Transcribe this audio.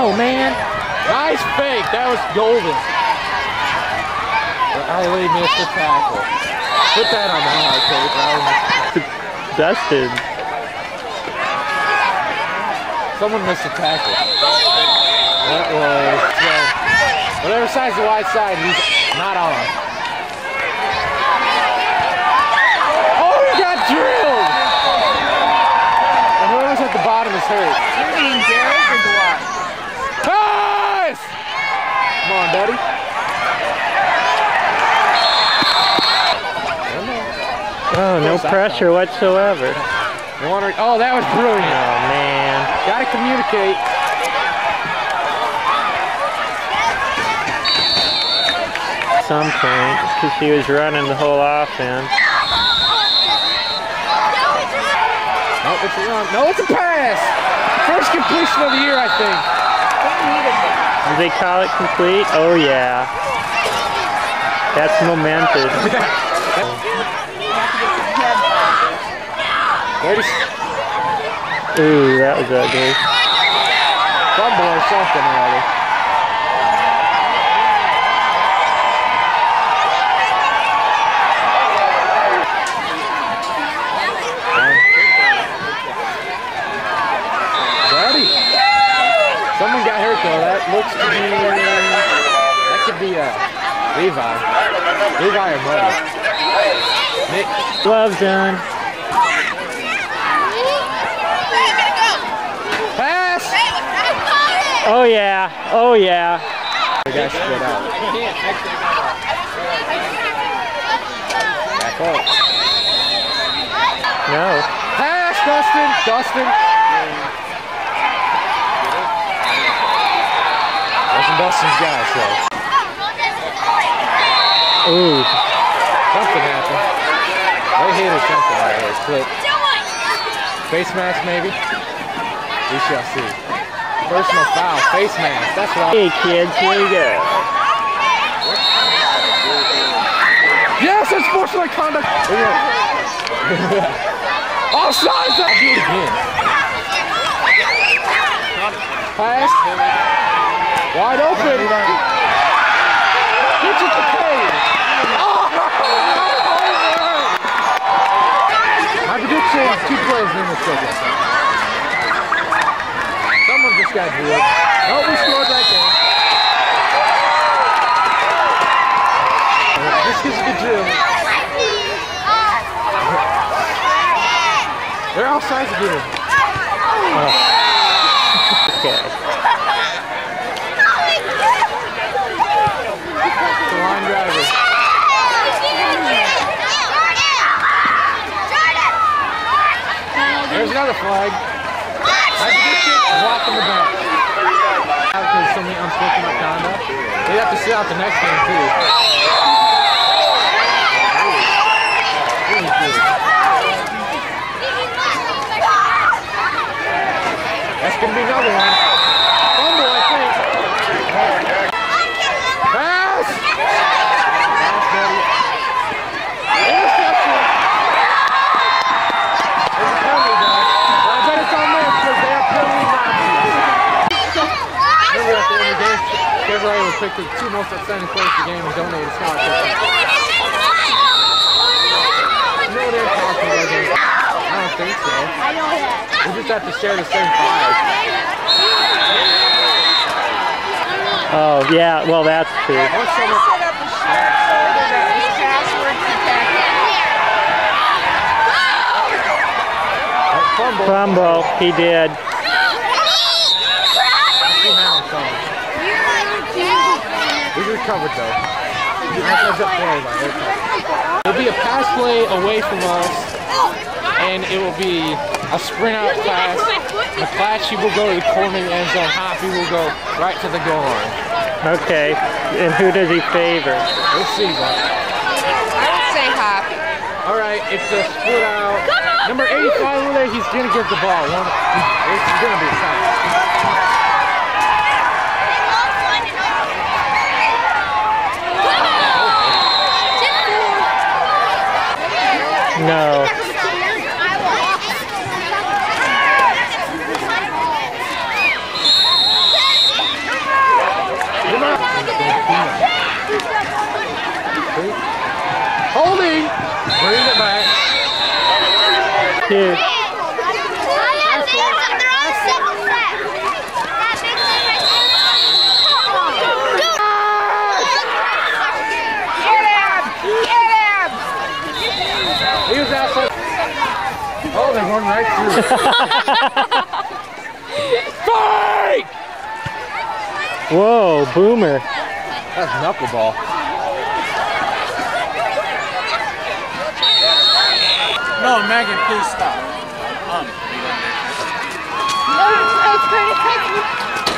Oh, man. Nice fake. That was golden. But Riley missed the tackle. Put that on the hard tape. Riley missed Dustin. Someone missed a tackle. That was, well, whatever side's the wide side, he's not on. Oh, he got drilled! And whoever's at the bottom is hurt. You mean Jared or Dwight? Pass! Come on, buddy. Oh, no pressure whatsoever. Oh, that was brilliant. Oh, man. Gotta communicate. Some point, because he was running the whole offense. No, it's a run. No, it's a pass. First completion of the year, I think. Do they call it complete? Oh, yeah. That's momentous. Ooh, that was ugly. Fumble or something or other. Someone got hurt though. That looks to be. That could be uh, Levi. Levi or Muddy. Nick. Glove done. Pass! Oh, yeah. Oh, yeah. The guy split out. Back up. No. Pass, Dustin! Dustin! Wasn't Dustin's guy, so Ooh. something happened. They hit or something right here. Split. Face mask, maybe? We shall see. Personal foul. Face mask. That's what I... Hey, kids, here we go. Yes, it's sportsmanlike conduct! Offside! I'll do it again. Pass. Wide open. Get it to Kane. Oh! My prediction is two plays in this. Someone just got drilled. No, we scored right there. This is the drill. They're outside again. Okay. The line driver. Flag. I in the back. Because so many conduct. They have to sit out the next game too. That's gonna be another one. Fumble, I think. Pass! Pass, buddy. Interception. There's a penalty, though. Well, I bet it's on them because they have penalty Nazis. Remember at the end of the game, Chevrolet will pick the two most outstanding players of the game and donate a scholarship. You know they're talking about? James? I don't think so. I know that. We just have to share the same five. Oh, yeah, well, that's true. What's Set up a password protected. fumble. Fumble, he did. We recovered though. That's a good play by Aircraft. It'll be a pass play away from us, and it will be a sprint out pass. McClatchy will go to the corner of the end zone. Hoppy will go right to the goal line. Okay. And who does he favor? We'll see, but I would say hop. all right, it's a split out. Number 85 over there, he's gonna get the ball. One, it's gonna be a no. Holding! Bring it back. Dude. Fight! Whoa, boomer. That's knuckleball. No, Megan, please stop. Oh, it's pretty quick.